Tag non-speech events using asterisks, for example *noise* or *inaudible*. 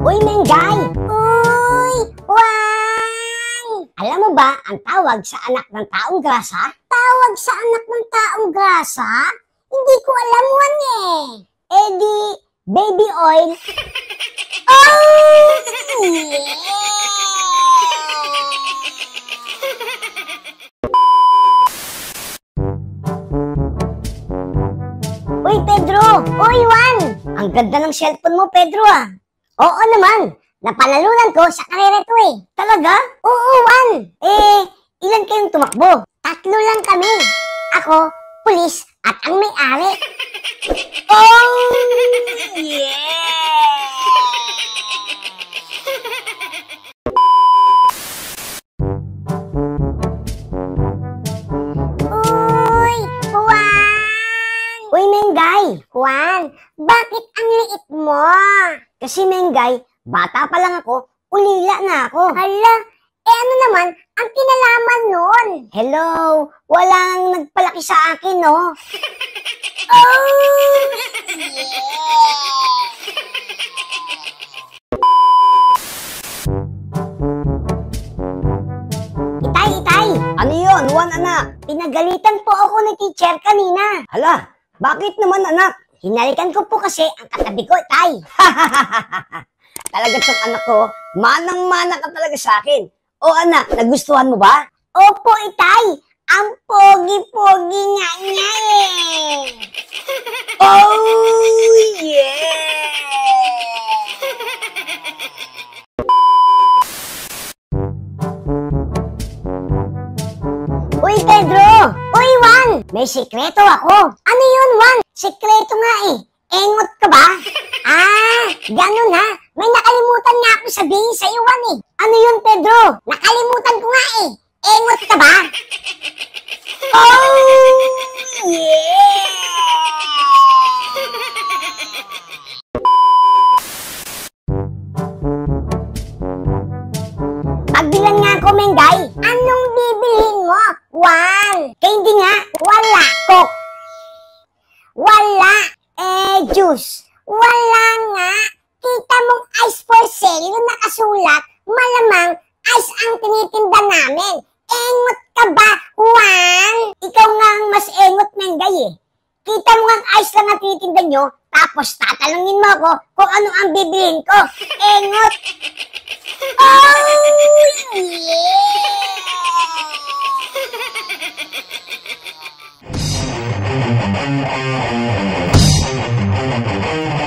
Uy, Menggay! Uy! Wang! Alam mo ba ang tawag sa anak ng taong grasa? Tawag sa anak ng taong grasa? Hindi ko alam, Wan eh. Eh di, baby oil. *laughs* oh! Uy, Pedro! Uy, Juan! Ang ganda ng cellphone mo, Pedro, ah! Oo naman. Napanalunan ko sa karera to eh. Talaga? Oo, Juan. Eh, ilan kayong tumakbo? Tatlo lang kami. Ako, pulis, at ang may-ari. *laughs* oh, yeah! Uy, Mengay! Juan, bakit ang liit mo? Kasi, Mengay, bata pa lang ako, ulila na ako. Hala, eh ano naman ang kinalaman nun? Hello, walang nagpalaki sa akin, no? *laughs* oh, Itay, itay! Ano yun, Juan anak? Pinagalitan po ako ni teacher kanina. Hala, bakit naman anak? Hinalikan ko po kasi ang katabi ko, tay. *laughs* Talaga tong anak ko, manang-mana ka talaga sa akin. O anak, nagustuhan mo ba? Opo, itay. Ang pogi-pogi nga niya eh. *laughs* Oh, yeah! Uy, Pedro! Uy, Juan! May sikreto ako. Ano yun, Juan? Sikreto nga eh. Engot ka ba? *laughs* ah, ganun ha. May nakalimutan nga ako sabihin sa iyo, Juan eh. Ano yun, Pedro? Nakalimutan ko nga eh. Engot ka ba? *laughs* oh, yeah! Pagbilan nga ako, Mengay. Anong bibilhin mo? One. Kaya hindi nga, wala. Coke. Wala. Eh, juice. Wala nga. Kita mong ice for sale yung nakasulat. Malamang ice ang tinitinda namin. Engot ka ba, Juan? Ikaw nga ang mas engot, Mengay eh. Kita mo ang ice lang ang tinitinda nyo, tapos tatanungin mo ako kung ano ang bibilhin ko. Engot! *laughs* Oh, yeah! Thank you.